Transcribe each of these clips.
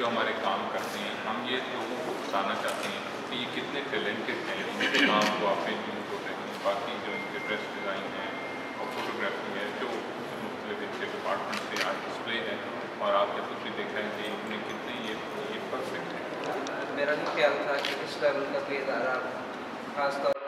जो हमारे काम करते हैं, हम ये लोगों को बताना चाहते हैं कि ये कितने टैलेंटेड हैं इनके काम को हैं बाकी जो इनके ड्रेस डिज़ाइन है और फोटोग्राफी है, जो मुख्तलिफ़ इनके डिपार्टमेंट से आज डिस्प्ले है और आप जब भी देख रहे हैं कि इनमें कितने ये ये परफेक्ट है। मेरा भी ख्याल था कि इस लेवल का कोई खासतौर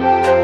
Música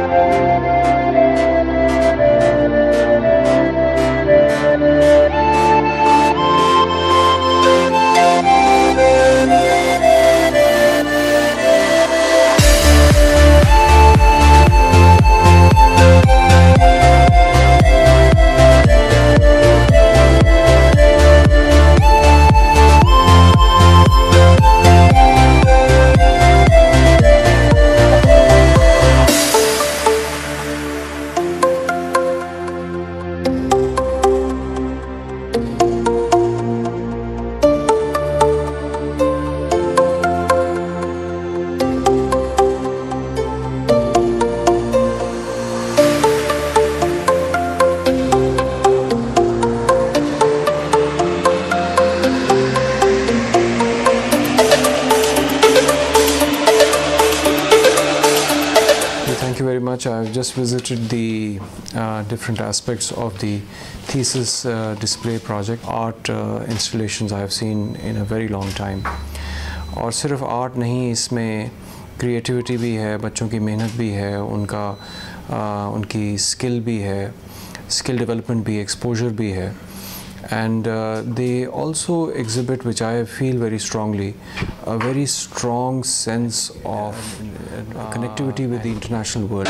Thank you very much. I've just visited the uh, different aspects of the thesis uh, display project. Art uh, installations I have seen in a very long time. और सिर्फ़ आर्ट नहीं इसमें creativity भी है बच्चों की मेहनत भी है उनका uh, उनकी स्किल भी है स्किल डेवलपमेंट भी एक्सपोजर भी है and uh, they also exhibit which i feel very strongly a very strong sense of uh, connectivity with the international world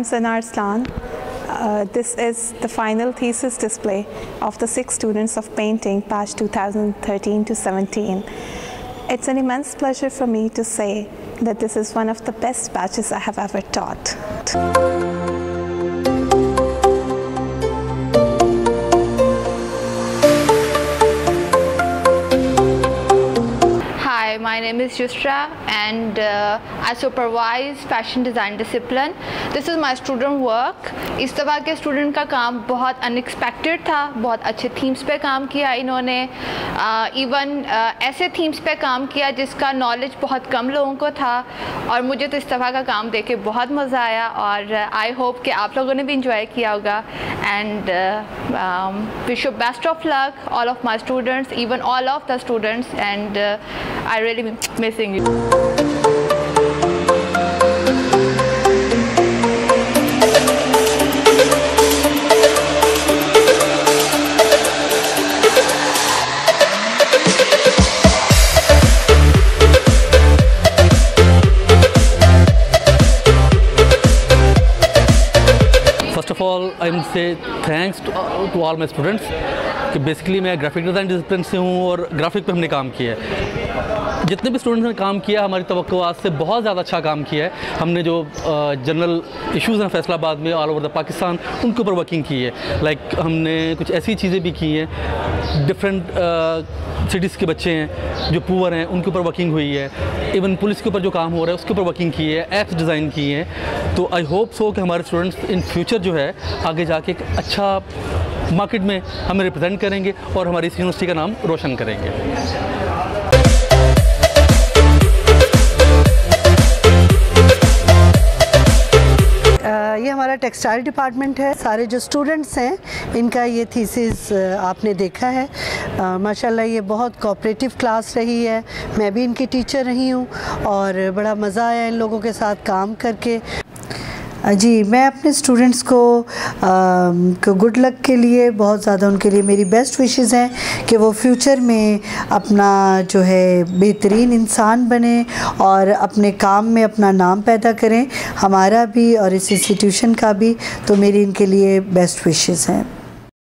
I am Sana Arslan. Uh, this is the final thesis display of the six students of painting batch 2013 to 17. It's an immense pleasure for me to say that this is one of the best batches I have ever taught. Name is Yusra and uh, I supervise fashion design discipline. This is my student work. इस दफ़ा के student का काम बहुत unexpected था बहुत अच्छे themes पे काम किया इन्होंने uh, uh, ऐसे थीम्स पे काम किया जिसका नॉलेज बहुत कम लोगों को था और मुझे तो इस दफ़ा का काम देख के बहुत मज़ा आया और uh, होप कि आप लोगों ने भी इंजॉय किया होगा and wish you best of luck all of my students even all of the students and I really missing you of all I am say thanks to all my students कि basically मैं graphic design discipline से हूँ और graphic पे हमने काम किया है। जितने भी स्टूडेंट्स ने काम किया हमारी तो से बहुत ज़्यादा अच्छा काम किया है। हमने जो जनरल इश्यूज़ हैं फैसलाबाद में ऑल ओवर द पाकिस्तान उनके ऊपर वर्किंग की है। लाइक like, हमने कुछ ऐसी चीज़ें भी की हैं डिफरेंट सिटीज़ के बच्चे हैं जो पुअर हैं उनके ऊपर वर्किंग हुई है। इवन पुलिस के ऊपर जो काम हो रहा है उसके ऊपर वर्किंग की है ऐप्स डिज़ाइन किए हैं। तो आई होप सो कि हमारे स्टूडेंट्स इन फ्यूचर जो है आगे जाके एक अच्छा मार्केट में हमें रिप्रेजेंट करेंगे और हमारी इस यूनिवर्सिटी का नाम रोशन करेंगे। हमारा टेक्सटाइल डिपार्टमेंट है। सारे जो स्टूडेंट्स हैं, इनका ये थीसिस आपने देखा है। माशाल्लाह ये बहुत कोऑपरेटिव क्लास रही है। मैं भी इनकी टीचर रही हूँ और बड़ा मज़ा आया इन लोगों के साथ काम करके। जी, मैं अपने स्टूडेंट्स को गुड लक के लिए, बहुत ज़्यादा उनके लिए मेरी बेस्ट विशेज़ हैं कि वो फ्यूचर में अपना जो है बेहतरीन इंसान बने और अपने काम में अपना नाम पैदा करें। हमारा भी और इस इंस्टीट्यूशन का भी तो मेरी इनके लिए बेस्ट विशेज़ हैं।